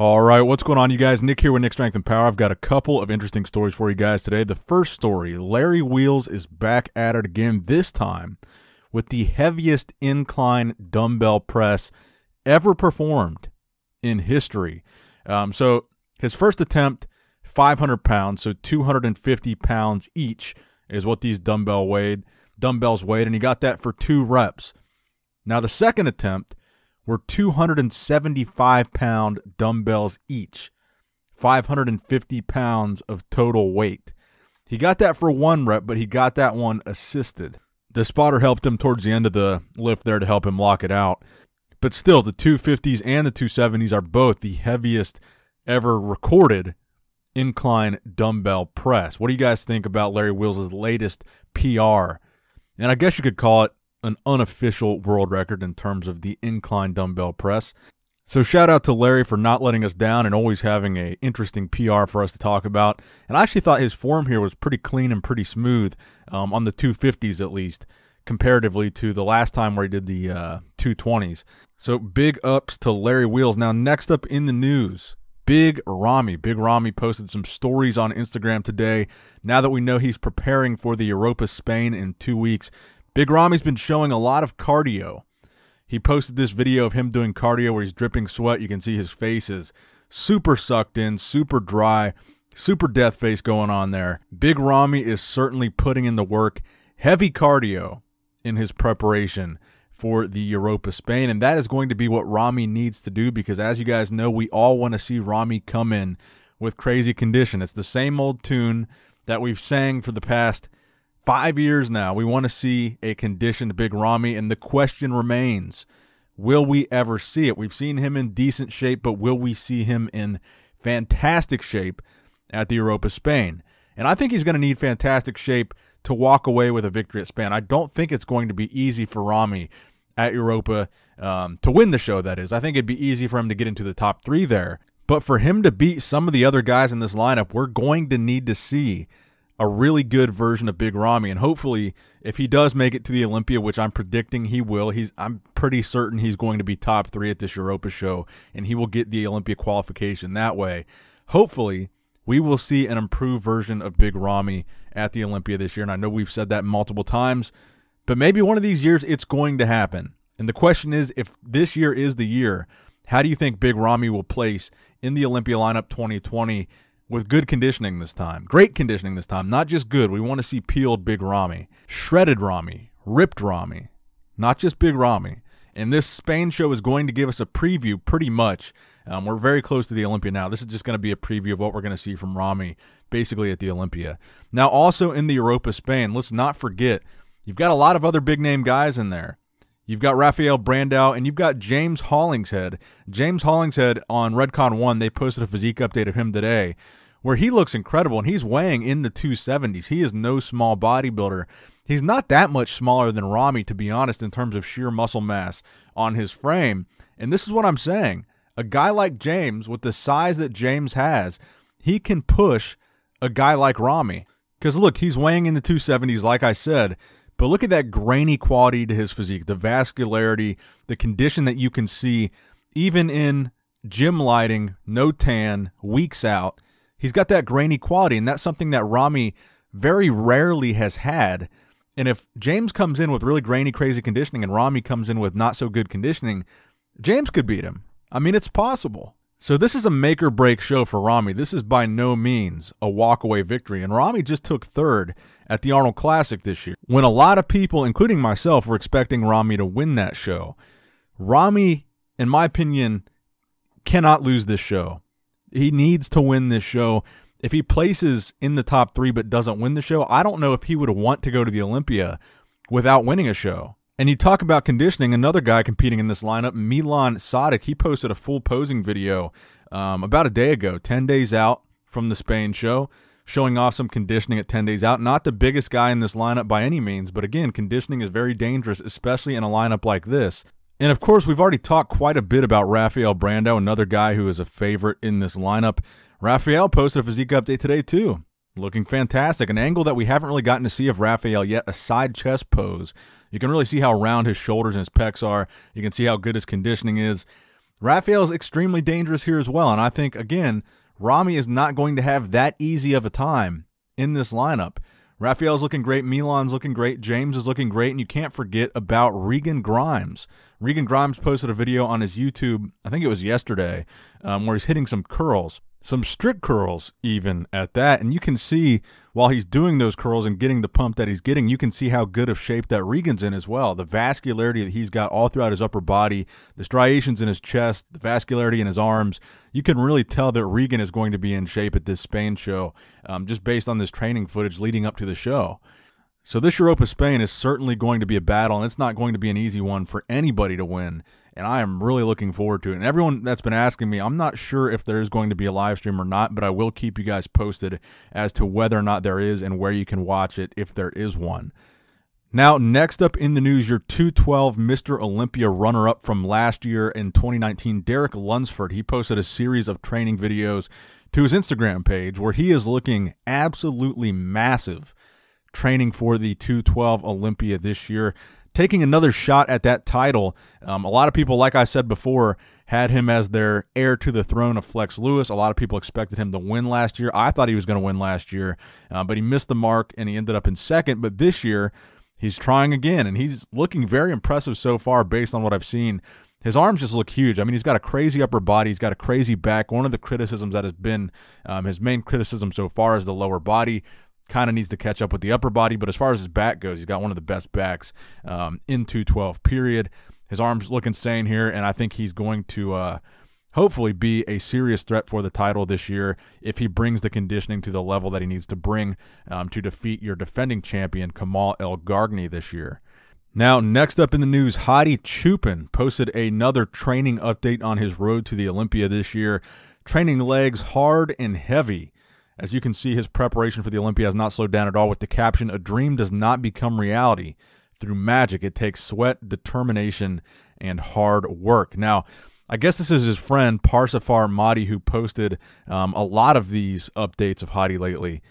All right, what's going on, you guys? Nick here with Nick Strength and Power. I've got a couple of interesting stories for you guys today. The first story Larry Wheels is back at it again, this time with the heaviest incline dumbbell press ever performed in history. Um, so his first attempt, 500 pounds, so 250 pounds each is what these dumbbell weighed, dumbbells weighed, and he got that for two reps. Now the second attempt were 275 pound dumbbells each, 550 pounds of total weight. He got that for one rep, but he got that one assisted. The spotter helped him towards the end of the lift there to help him lock it out. But still, the 250s and the 270s are both the heaviest ever recorded incline dumbbell press. What do you guys think about Larry Wheels' latest PR? And I guess you could call it an unofficial world record in terms of the incline dumbbell press. So shout out to Larry for not letting us down and always having a interesting PR for us to talk about. And I actually thought his form here was pretty clean and pretty smooth um, on the 250s at least, comparatively to the last time where he did the uh, 220s. So big ups to Larry Wheels. Now next up in the news, Big Ramy. Big Ramy posted some stories on Instagram today. Now that we know he's preparing for the Europa Spain in two weeks, Big Ramy's been showing a lot of cardio. He posted this video of him doing cardio where he's dripping sweat. You can see his face is super sucked in, super dry, super death face going on there. Big Ramy is certainly putting in the work, heavy cardio in his preparation for the Europa Spain. And that is going to be what Ramy needs to do because, as you guys know, we all want to see Ramy come in with crazy condition. It's the same old tune that we've sang for the past five years now. We want to see a conditioned Big Ramy, and the question remains will we ever see it? We've seen him in decent shape, but will we see him in fantastic shape at the Europa Spain? And I think he's going to need fantastic shape to walk away with a victory at Spain. I don't think it's going to be easy for Ramy at Europa um, to win the show, that is. I think it'd be easy for him to get into the top three there. But for him to beat some of the other guys in this lineup, we're going to need to see a really good version of Big Ramy. And hopefully, if he does make it to the Olympia, which I'm predicting he will, he's I'm pretty certain he's going to be top three at this Europa show, and he will get the Olympia qualification that way. Hopefully, we will see an improved version of Big Ramy at the Olympia this year. And I know we've said that multiple times, but maybe one of these years it's going to happen. And the question is if this year is the year, how do you think Big Ramy will place in the Olympia lineup 2020? With good conditioning this time. Great conditioning this time. Not just good. We want to see peeled big Ramy, shredded Ramy, ripped Ramy, not just big Ramy. And this Spain show is going to give us a preview pretty much. Um, we're very close to the Olympia now. This is just going to be a preview of what we're going to see from Ramy basically at the Olympia. Now, also in the Europa Spain, let's not forget, you've got a lot of other big name guys in there. You've got Rafael Brandao and you've got James Hollinshead. James Hollinshead on Redcon 1, they posted a physique update of him today where he looks incredible and he's weighing in the 270s. He is no small bodybuilder. He's not that much smaller than Ramy, to be honest, in terms of sheer muscle mass on his frame. And this is what I'm saying. A guy like James, with the size that James has, he can push a guy like Ramy. Because look, he's weighing in the 270s, like I said, but look at that grainy quality to his physique, the vascularity, the condition that you can see even in gym lighting, no tan, weeks out he's got that grainy quality, and that's something that Ramy very rarely has had. And if James comes in with really grainy, crazy conditioning, and Ramy comes in with not so good conditioning, James could beat him. I mean, it's possible. So this is a make or break show for Ramy. This is by no means a walkaway victory. And Ramy just took third at the Arnold Classic this year, when a lot of people, including myself, were expecting Ramy to win that show. Ramy, in my opinion, cannot lose this show. He needs to win this show. If he places in the top three but doesn't win the show, I don't know if he would want to go to the Olympia without winning a show. And you talk about conditioning, another guy competing in this lineup, Milan Sadek, he posted a full posing video um, about a day ago, 10 days out from the Spain show, showing off some conditioning at 10 days out. Not the biggest guy in this lineup by any means, but again, conditioning is very dangerous, especially in a lineup like this. And of course, we've already talked quite a bit about Rafael Brandao, another guy who is a favorite in this lineup. Rafael posted a physique update today, too. Looking fantastic. An angle that we haven't really gotten to see of Rafael yet, a side chest pose. You can really see how round his shoulders and his pecs are. You can see how good his conditioning is. Rafael's extremely dangerous here as well. And I think, again, Ramy is not going to have that easy of a time in this lineup. Rafael's looking great. Milan's looking great. James is looking great. And you can't forget about Regan Grimes. Regan Grimes posted a video on his YouTube, I think it was yesterday, um, where he's hitting some curls some strict curls even at that. And you can see while he's doing those curls and getting the pump that he's getting you can see how good of shape that Regan's in as well. The vascularity that he's got all throughout his upper body the striations in his chest the vascularity in his arms you can really tell that Regan is going to be in shape at this Spain show um, just based on this training footage leading up to the show so this Europa Spain is certainly going to be a battle and it's not going to be an easy one for anybody to win and I am really looking forward to it. And everyone that's been asking me, I'm not sure if there is going to be a live stream or not, but I will keep you guys posted as to whether or not there is and where you can watch it if there is one. Now, next up in the news, your 212 Mr. Olympia runner up from last year in 2019, Derek Lunsford. He posted a series of training videos to his Instagram page where he is looking absolutely massive training for the 212 Olympia this year taking another shot at that title. Um, a lot of people, like I said before, had him as their heir to the throne of Flex Lewis. A lot of people expected him to win last year. I thought he was going to win last year, uh, but he missed the mark and he ended up in second. But this year, he's trying again, and he's looking very impressive so far based on what I've seen. His arms just look huge. I mean, he's got a crazy upper body. He's got a crazy back. One of the criticisms that has been um, his main criticism so far is the lower body kind of needs to catch up with the upper body. But as far as his back goes, he's got one of the best backs um, in 212, period. His arms look insane here, and I think he's going to uh, hopefully be a serious threat for the title this year if he brings the conditioning to the level that he needs to bring um, to defeat your defending champion, Kamal Elgargni, this year. Now, next up in the news, Hadi Choopan posted another training update on his road to the Olympia this year, training legs hard and heavy. As you can see, his preparation for the Olympia has not slowed down at all with the caption, A dream does not become reality through magic. It takes sweat, determination, and hard work. Now, I guess this is his friend Parsifar Mahdi who posted um, a lot of these updates of Hadi lately.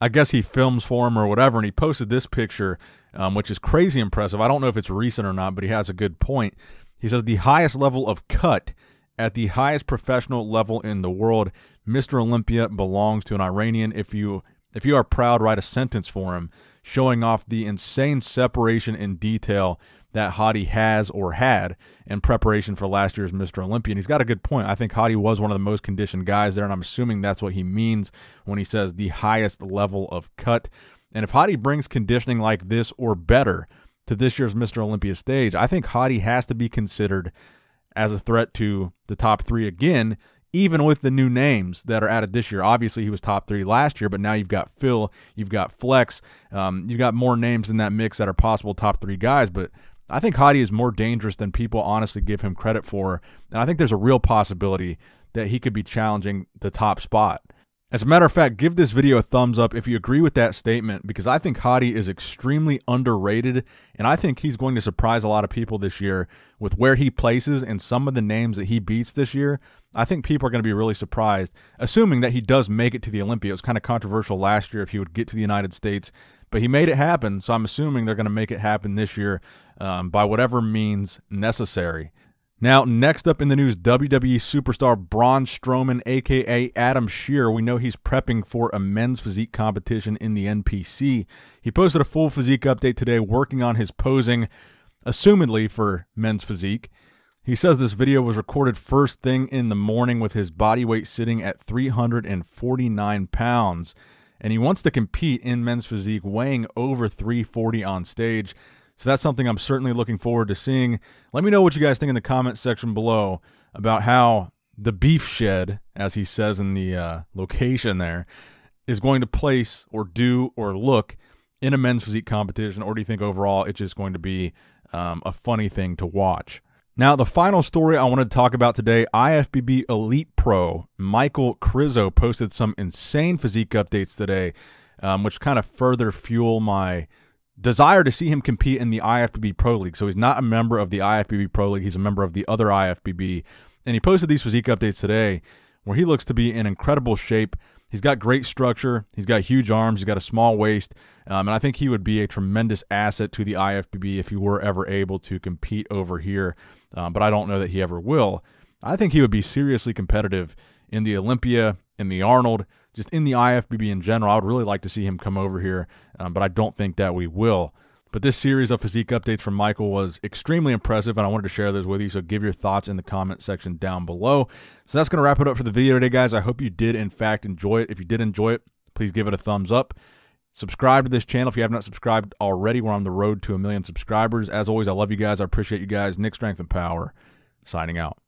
I guess he films for him or whatever, and he posted this picture, um, which is crazy impressive. I don't know if it's recent or not, but he has a good point. He says the highest level of cut at the highest professional level in the world. Mr. Olympia belongs to an Iranian. If you if you are proud, write a sentence for him, showing off the insane separation in detail that Hadi has or had in preparation for last year's Mr. Olympia. And he's got a good point. I think Hadi was one of the most conditioned guys there, and I'm assuming that's what he means when he says the highest level of cut. And if Hadi brings conditioning like this or better to this year's Mr. Olympia stage, I think Hadi has to be considered as a threat to the top three again, even with the new names that are added this year. Obviously, he was top three last year, but now you've got Phil, you've got Flex, um, you've got more names in that mix that are possible top three guys. But I think Hadi is more dangerous than people honestly give him credit for. And I think there's a real possibility that he could be challenging the top spot. As a matter of fact, give this video a thumbs up if you agree with that statement because I think Hadi is extremely underrated and I think he's going to surprise a lot of people this year with where he places and some of the names that he beats this year. I think people are going to be really surprised, assuming that he does make it to the Olympia. It was kind of controversial last year if he would get to the United States, but he made it happen. So I'm assuming they're going to make it happen this year um, by whatever means necessary. Now, next up in the news, WWE superstar Braun Strowman, aka Adam Scherr. We know he's prepping for a men's physique competition in the NPC. He posted a full physique update today, working on his posing, assumedly for men's physique. He says this video was recorded first thing in the morning with his body weight sitting at 349 pounds, and he wants to compete in men's physique, weighing over 340 on stage. So that's something I'm certainly looking forward to seeing. Let me know what you guys think in the comment section below about how the beef shed, as he says in the uh, location there, is going to place or do or look in a men's physique competition, or do you think overall it's just going to be um, a funny thing to watch? Now, the final story I wanted to talk about today IFBB Elite Pro Michael Krizo posted some insane physique updates today, um, which kind of further fuel my desire to see him compete in the IFBB Pro League. So he's not a member of the IFBB Pro League, he's a member of the other IFBB. And he posted these physique updates today where he looks to be in incredible shape. He's got great structure. He's got huge arms. He's got a small waist. Um, and I think he would be a tremendous asset to the IFBB if he were ever able to compete over here. Um, but I don't know that he ever will. I think he would be seriously competitive in the Olympia, in the Arnold, just in the IFBB in general. I would really like to see him come over here, um, but I don't think that we will. But this series of physique updates from Michael was extremely impressive, and I wanted to share those with you. So give your thoughts in the comment section down below. So that's going to wrap it up for the video today, guys. I hope you did, in fact, enjoy it. If you did enjoy it, please give it a thumbs up. Subscribe to this channel if you have not subscribed already. We're on the road to a million subscribers. As always, I love you guys. I appreciate you guys. Nick Strength and Power, signing out.